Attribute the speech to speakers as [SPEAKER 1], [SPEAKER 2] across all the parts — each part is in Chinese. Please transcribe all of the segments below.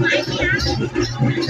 [SPEAKER 1] 妈呀！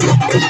[SPEAKER 1] Thank you.